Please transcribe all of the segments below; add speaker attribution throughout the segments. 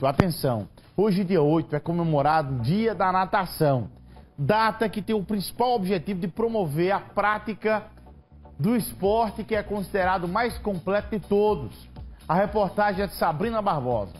Speaker 1: 8, atenção, hoje dia 8 é comemorado o Dia da Natação, data que tem o principal objetivo de promover a prática do esporte que é considerado o mais completo de todos. A reportagem é de Sabrina Barbosa.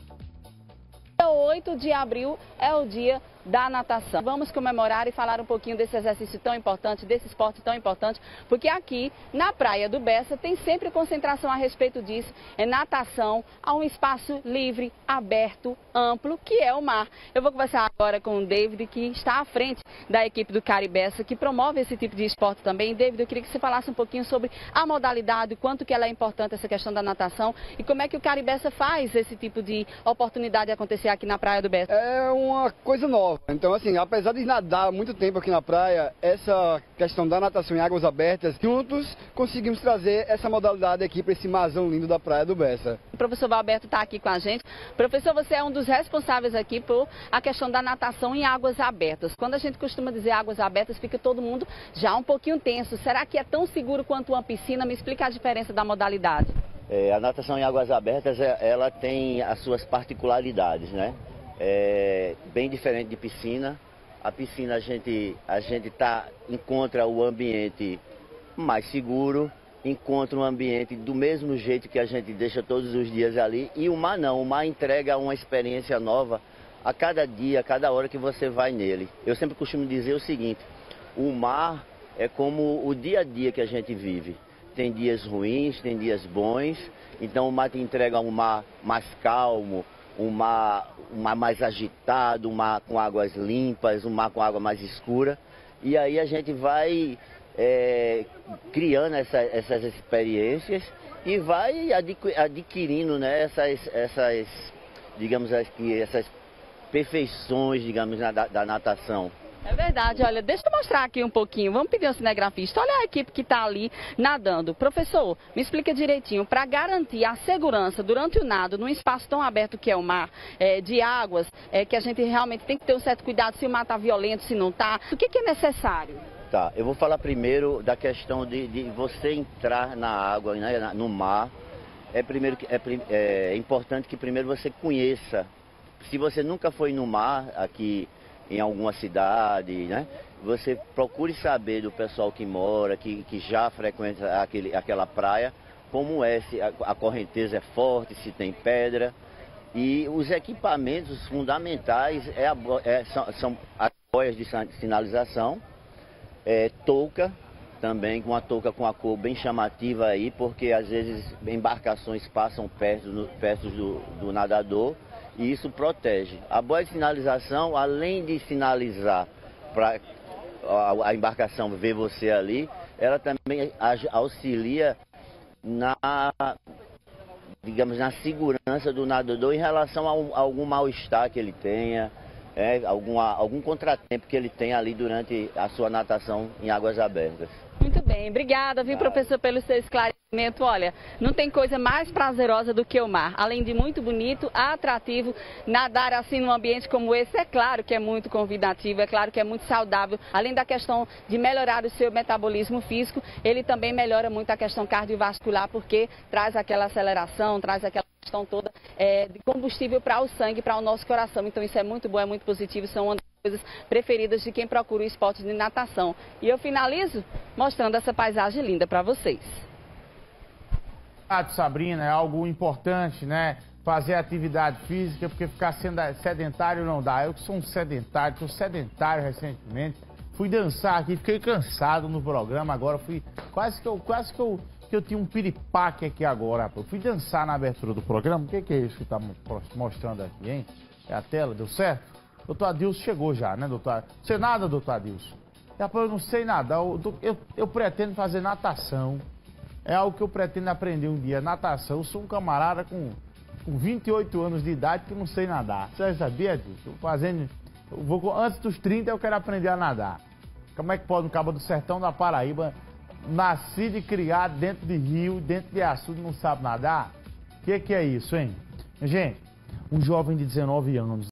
Speaker 2: 8 de abril é o dia da natação. Vamos comemorar e falar um pouquinho desse exercício tão importante, desse esporte tão importante, porque aqui na Praia do Bessa tem sempre concentração a respeito disso. É natação a um espaço livre, aberto, amplo, que é o mar. Eu vou conversar agora com o David, que está à frente da equipe do Caribessa, que promove esse tipo de esporte também. David, eu queria que você falasse um pouquinho sobre a modalidade, quanto que ela é importante, essa questão da natação, e como é que o Caribessa faz esse tipo de oportunidade acontecer aqui na Praia do Bessa.
Speaker 3: É uma coisa nova. Então, assim, apesar de nadar muito tempo aqui na praia, essa questão da natação em águas abertas, juntos conseguimos trazer essa modalidade aqui para esse mazão lindo da Praia do Bessa.
Speaker 2: O professor Valberto está aqui com a gente. Professor, você é um dos responsáveis aqui por a questão da natação em águas abertas. Quando a gente costuma dizer águas abertas, fica todo mundo já um pouquinho tenso. Será que é tão seguro quanto uma piscina? Me explica a diferença da modalidade.
Speaker 4: É, a natação em águas abertas, é, ela tem as suas particularidades, né? É bem diferente de piscina. A piscina a gente, a gente tá, encontra o ambiente mais seguro, encontra um ambiente do mesmo jeito que a gente deixa todos os dias ali. E o mar não, o mar entrega uma experiência nova a cada dia, a cada hora que você vai nele. Eu sempre costumo dizer o seguinte, o mar é como o dia a dia que a gente vive. Tem dias ruins, tem dias bons, então o mar te entrega um mar mais calmo, um mar, um mar mais agitado, um mar com águas limpas, um mar com água mais escura. E aí a gente vai é, criando essa, essas experiências e vai adquirindo né, essas, essas, digamos aqui, essas perfeições, digamos, da, da natação.
Speaker 2: É verdade, olha, deixa eu mostrar aqui um pouquinho. Vamos pedir um cinegrafista. Olha a equipe que está ali nadando. Professor, me explica direitinho, para garantir a segurança durante o nado, num espaço tão aberto que é o mar, é, de águas, é, que a gente realmente tem que ter um certo cuidado se o mar está violento, se não está. O que, que, é necessário?
Speaker 4: Tá, eu vou falar primeiro da questão de, de você entrar na água, né, no mar. É, primeiro, é, é importante que primeiro você conheça. Se você nunca foi no mar aqui em alguma cidade, né? Você procure saber do pessoal que mora, que, que já frequenta aquele, aquela praia, como é, se a, a correnteza é forte, se tem pedra. E os equipamentos fundamentais é a, é, são, são, as boias de sinalização, é, touca, também com uma touca com a cor bem chamativa aí, porque às vezes embarcações passam perto, perto do, do nadador e isso protege. A boa sinalização, além de sinalizar para a embarcação ver você ali, ela também auxilia na digamos na segurança do nadador em relação a, a algum mal-estar que ele tenha, é, alguma, algum contratempo que ele tenha ali durante a sua natação em águas abertas.
Speaker 2: Muito bem, obrigada, viu, professor, pelo seu esclarecimento. Olha, não tem coisa mais prazerosa do que o mar. Além de muito bonito, atrativo, nadar assim num ambiente como esse, é claro que é muito convidativo, é claro que é muito saudável. Além da questão de melhorar o seu metabolismo físico, ele também melhora muito a questão cardiovascular, porque traz aquela aceleração, traz aquela questão toda é, de combustível para o sangue, para o nosso coração. Então isso é muito bom, é muito positivo, são uma coisas preferidas de quem procura o esporte de natação. E eu finalizo mostrando essa paisagem linda para vocês.
Speaker 1: Ah, Sabrina, é algo importante, né? Fazer atividade física, porque ficar sedentário não dá. Eu que sou um sedentário, sou sedentário recentemente. Fui dançar aqui, fiquei cansado no programa agora, fui quase que eu, quase que eu, que eu tinha um piripaque aqui agora. Eu fui dançar na abertura do programa. O que, que é isso que está mostrando aqui, hein? É a tela, deu certo? Doutor Adilson chegou já, né, doutor? Você nada, doutor Adilson? Eu não sei nada. Eu, eu, eu, pretendo fazer natação. É algo que eu pretendo aprender um dia. Natação. Eu sou um camarada com, com 28 anos de idade que não sei nadar. Você sabia disso? Fazendo. Vou, antes dos 30 eu quero aprender a nadar. Como é que pode um cabo do sertão da Paraíba, nascido e criado dentro de rio, dentro de açude, não sabe nadar? O que, que é isso, hein? Gente, um jovem de 19 anos